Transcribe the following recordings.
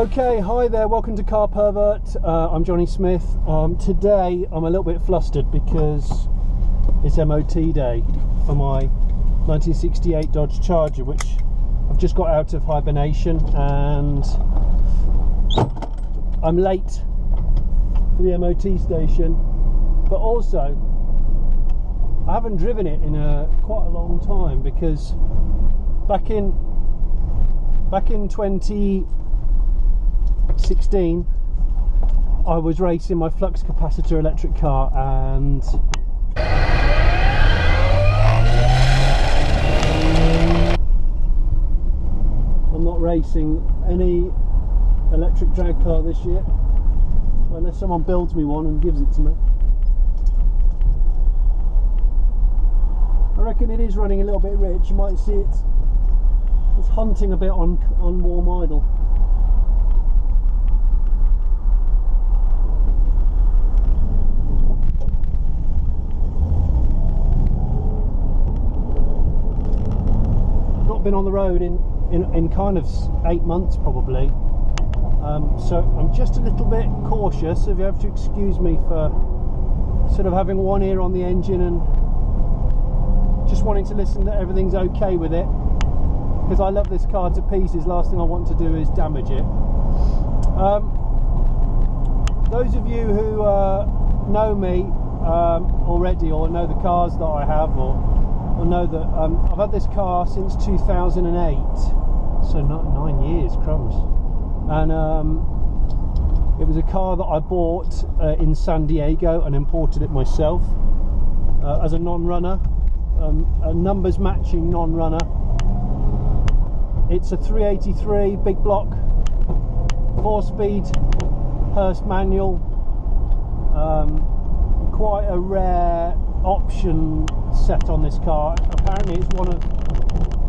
Okay, hi there, welcome to Carpervert. Uh, I'm Jonny Smith. Um, today I'm a little bit flustered because it's MOT day for my 1968 Dodge Charger, which I've just got out of hibernation and I'm late for the MOT station, but also I haven't driven it in a quite a long time because back in back in 2016 I was racing my flux capacitor electric car and I'm not racing any electric drag car this year unless someone builds me one and gives it to me. I reckon it is running a little bit rich. You might see it. It's hunting a bit on on warm idle. Not been on the road in in, in kind of eight months probably. Um, so I'm just a little bit cautious. If you have to excuse me for sort of having one ear on the engine and just wanting to listen that everything's okay with it because I love this car to pieces. Last thing I want to do is damage it. Um, those of you who uh, know me um, already or know the cars that I have or, or know that um, I've had this car since 2008, so not nine years, crumbs. And um, it was a car that I bought uh, in San Diego and imported it myself uh, as a non-runner um, a numbers matching non-runner. It's a 383 big block, four-speed Hurst manual. Um, quite a rare option set on this car. Apparently, it's one of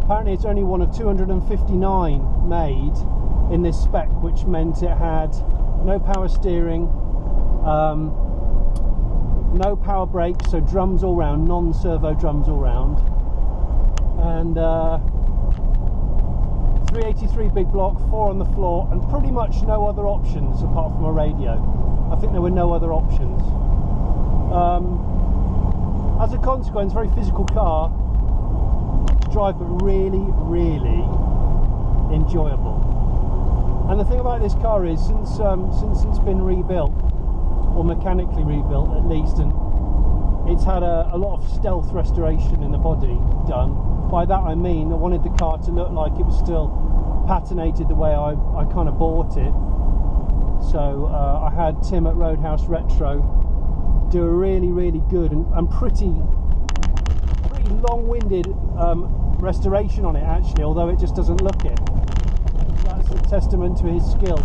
apparently it's only one of 259 made in this spec, which meant it had no power steering. Um, no power brakes, so drums all round, non-servo drums all round, and uh, 383 big block, four on the floor, and pretty much no other options apart from a radio. I think there were no other options. Um, as a consequence, very physical car to drive, but really, really enjoyable. And the thing about this car is, since um, since it's been rebuilt, or mechanically rebuilt at least, and it's had a, a, lot of stealth restoration in the body done. By that I mean I wanted the car to look like it was still patinated the way I, I kind of bought it. So uh, I had Tim at Roadhouse Retro do a really, really good and, and pretty, pretty long-winded um, restoration on it actually, although it just doesn't look it. That's a testament to his skill.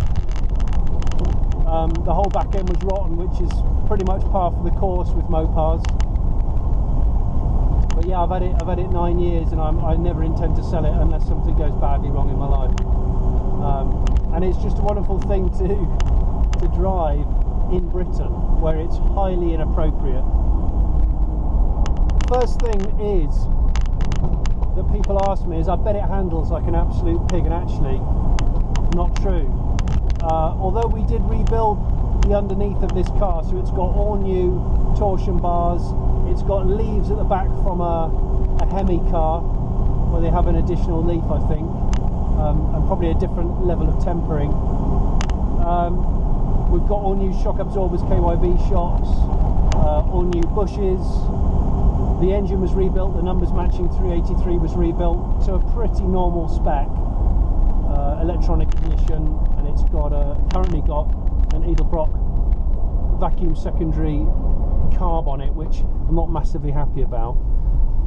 Um, the whole back end was rotten, which is pretty much par for the course with Mopars. But yeah, I've had it. I've had it nine years, and I'm, i never intend to sell it unless something goes badly wrong in my life. Um, and it's just a wonderful thing to to drive in Britain, where it's highly inappropriate. First thing is that people ask me is, I bet it handles like an absolute pig, and actually, not true. Uh, although we did rebuild the underneath of this car, so it's got all new torsion bars, it's got leaves at the back from a, a Hemi car, where they have an additional leaf, I think, um, and probably a different level of tempering. Um, we've got all new shock absorbers, KYB shocks, uh, all new bushes. The engine was rebuilt, the numbers matching 383 was rebuilt to a pretty normal spec. Uh, electronic ignition, and it's got a, currently got an Edelbrock vacuum secondary carb on it, which I'm not massively happy about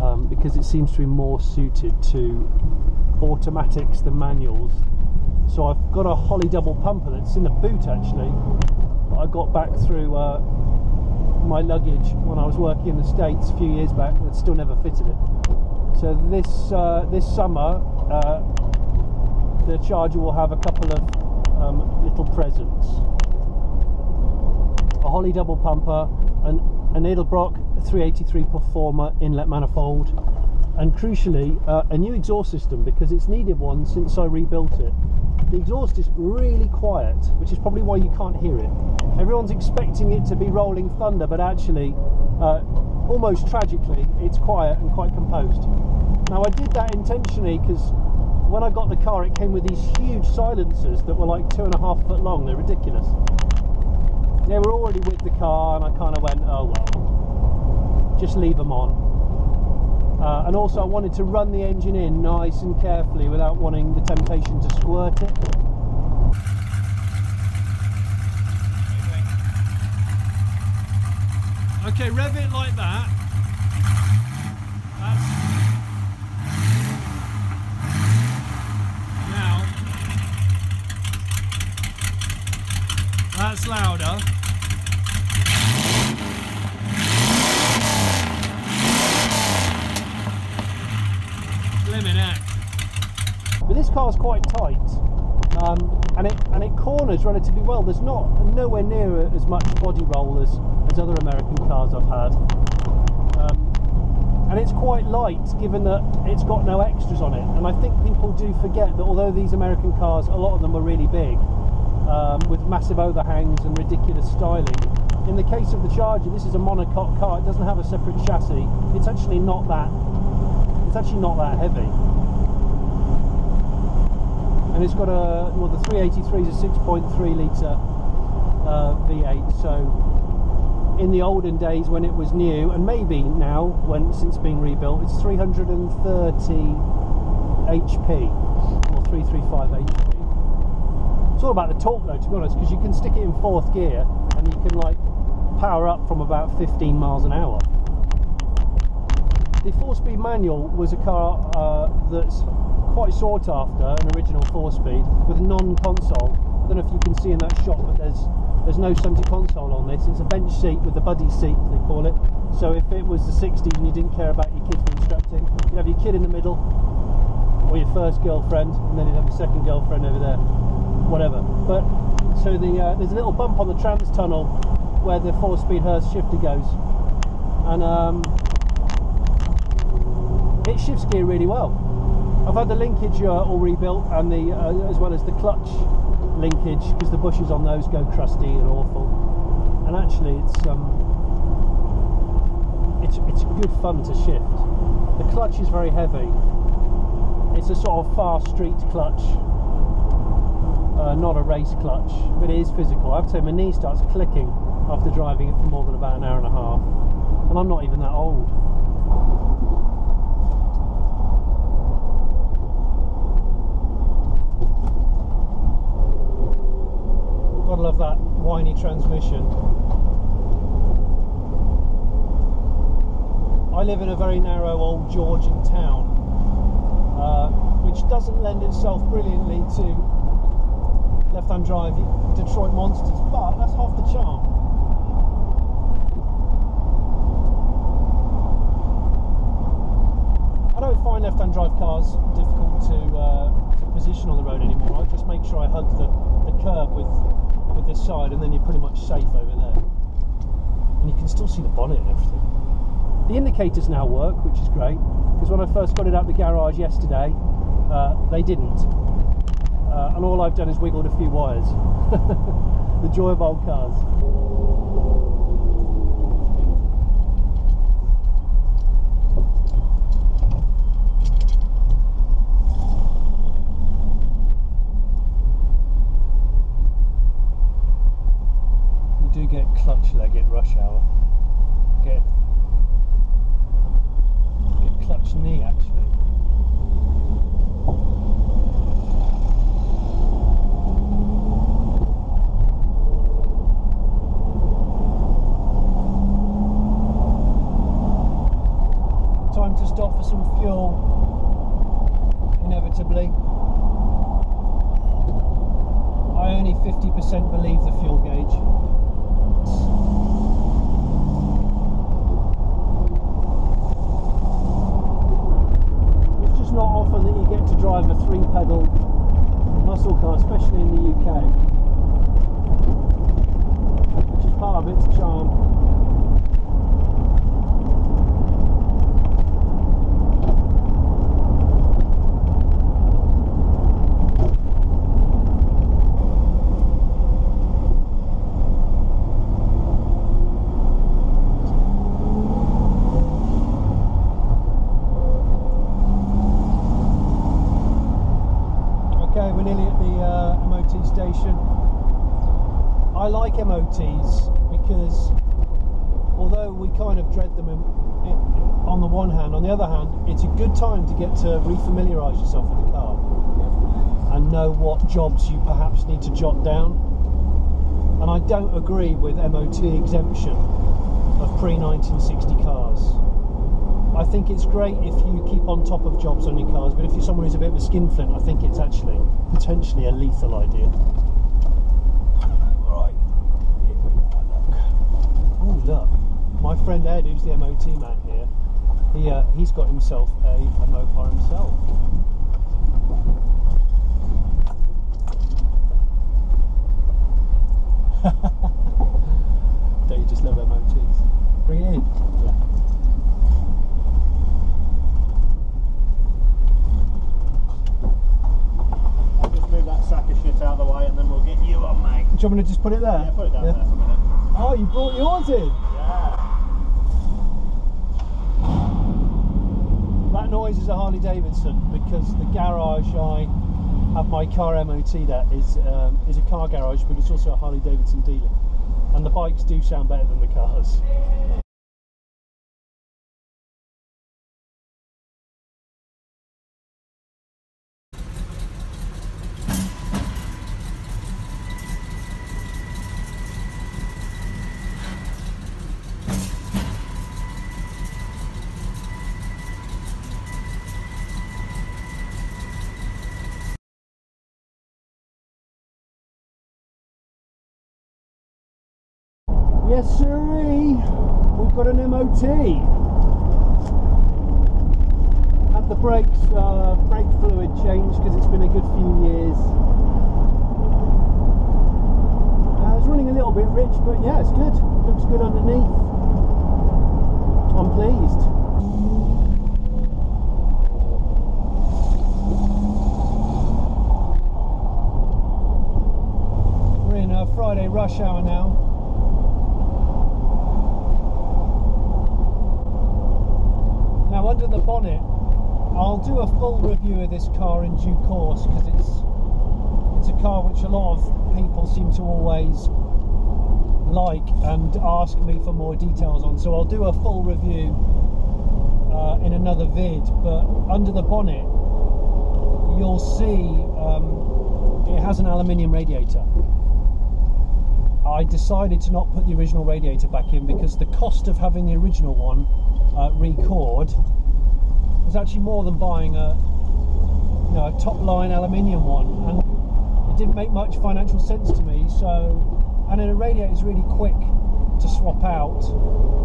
um, because it seems to be more suited to automatics than manuals. So I've got a Holley double pumper that's in the boot actually I got back through uh, my luggage when I was working in the States a few years back that still never fitted it. So this uh, this summer uh, the charger will have a couple of um, little presents. A Holley double pumper, an, an Edelbrock 383 Performer inlet manifold, and crucially uh, a new exhaust system because it's needed one since I rebuilt it. The exhaust is really quiet, which is probably why you can't hear it. Everyone's expecting it to be rolling thunder, but actually, uh, almost tragically, it's quiet and quite composed. Now, I did that intentionally because when I got the car, it came with these huge silencers that were like two and a half foot long. They're ridiculous. They were already with the car, and I kind of went, oh well, just leave them on. Uh, and also I wanted to run the engine in nice and carefully without wanting the temptation to squirt it. Okay, rev it like that. That's now that's louder. But this car's quite tight, um, and it and it corners relatively well. There's not nowhere near as much body roll as, as other American cars I've had. Um, and it's quite light given that it's got no extras on it. And I think people do forget that although these American cars, a lot of them are really big, um, with massive overhangs and ridiculous styling, in the case of the Charger, this is a monocoque car. It doesn't have a separate chassis. It's actually not that. It's actually not that heavy. And it's got a well the 383 is a 6.3 litre uh, V8 so in the olden days when it was new and maybe now when since being rebuilt it's 330 HP or 335 HP it's all about the torque though to be honest because you can stick it in fourth gear and you can like power up from about 15 miles an hour the four-speed manual was a car uh, that's quite sought after, an original four-speed with non-console. I don't know if you can see in that shot, but there's there's no center console on this. It's a bench seat with a buddy seat, they call it. So if it was the 60s and you didn't care about your kids being you'd have your kid in the middle, or your first girlfriend, and then you'd have your second girlfriend over there, whatever. But so the uh, there's a little bump on the trans tunnel where the four-speed Hurst shifter goes, and um, it shifts gear really well. I've had the linkage uh, all rebuilt and the uh, as well as the clutch linkage because the bushes on those go crusty and awful. And actually, it's um, it's it's good fun to shift. The clutch is very heavy. It's a sort of far street clutch, uh, not a race clutch, but it is physical. I have to say, my knee starts clicking after driving it for more than about an hour and a half, and I'm not even that old. Gotta love that whiny transmission. I live in a very narrow old Georgian town, uh, which doesn't lend itself brilliantly to left-hand drive Detroit monsters, but that's half the charm. I don't find left-hand drive cars difficult to, uh, to position on the road anymore. I just make sure I hug the, the curb with with this side and then you're pretty much safe over there. And you can still see the bonnet and everything. The indicators now work, which is great, because when I first got it out the garage yesterday, uh, they didn't. Uh, and all I've done is wiggled a few wires. the joy of old cars. clutch leg in rush hour. Get, get clutch knee actually. Time to stop for some fuel, inevitably. I only 50% believe the fuel gauge. drive a three pedal muscle car, especially in the UK, which is part of its charm. we're nearly at the uh, MOT station. I like MOTs because although we kind of dread them in, in, on the one hand, on the other hand, it's a good time to get to refamiliarise yourself with the car and know what jobs you perhaps need to jot down. And I don't agree with MOT exemption of pre 1960 cars. I think it's great if you keep on top of jobs on your cars, but if you're someone who's a bit of a skinflint, I think it's actually potentially a lethal idea. Right. Oh look, my friend Ed, who's the MOT man here, he uh, he's got himself a, a Mopar himself. Don't you just love MOTs? Bring it in. Yeah. I'll just move that sack of shit out of the way and then we'll get you on, mate. Do you want me to just put it there? Yeah, put it down Yeah. there for a minute. Oh, you brought yours in. Yeah. That noise is a Harley Davidson because the garage I have my car MOT'd at is um, is a car garage, but it's also a Harley Davidson dealer, and the bikes do sound better than the cars. Yes, sirree. We've got an MOT. Had the brakes, uh, brake fluid changed because it's been a good few years. Uh, it's running a little bit rich, but yeah, it's good. Looks good underneath. I'm pleased. We're in Friday rush hour. Now, under the bonnet, I'll do a full review of this car in due course because it's it's a car which a lot of people seem to always like and ask me for more details on. So I'll do a full review uh, in another vid. But under the bonnet, you'll see um, it has an aluminium radiator. I decided to not put the original radiator back in because the cost of having the original one uh, recored was actually more than buying a you know a top line aluminium one. And it didn't make much financial sense to me so and then a radiator is really quick to swap out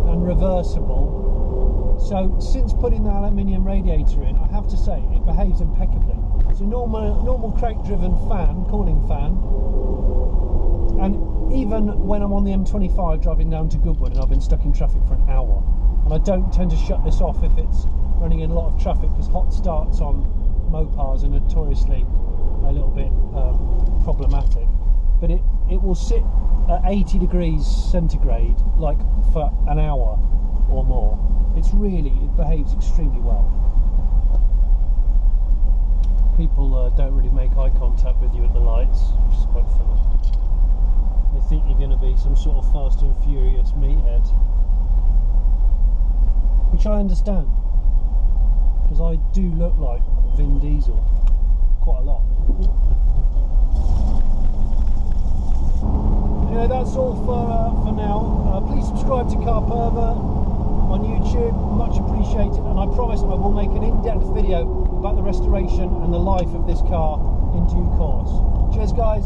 and reversible. So since putting the aluminium radiator in I have to say it behaves impeccably. It's a normal normal crate driven fan cooling fan. And even when I'm on the M25 driving down to Goodwood and I've been stuck in traffic for an hour, and I don't tend to shut this off if it's running in a lot of traffic because hot starts on Mopars are notoriously a little bit um, problematic. But it, it will sit at 80 degrees centigrade like for an hour or more. It's really, it behaves extremely well. People uh, don't really make eye contact with you at the lights, which is quite funny. They think you're going to be some sort of fast and furious meathead. Which I understand. Because I do look like Vin Diesel. Quite a lot. Anyway, that's all for, uh, for now. Uh, please subscribe to Carpervert on YouTube. Much appreciated. And I promise I will make an in-depth video about the restoration and the life of this car in due course. Cheers, guys.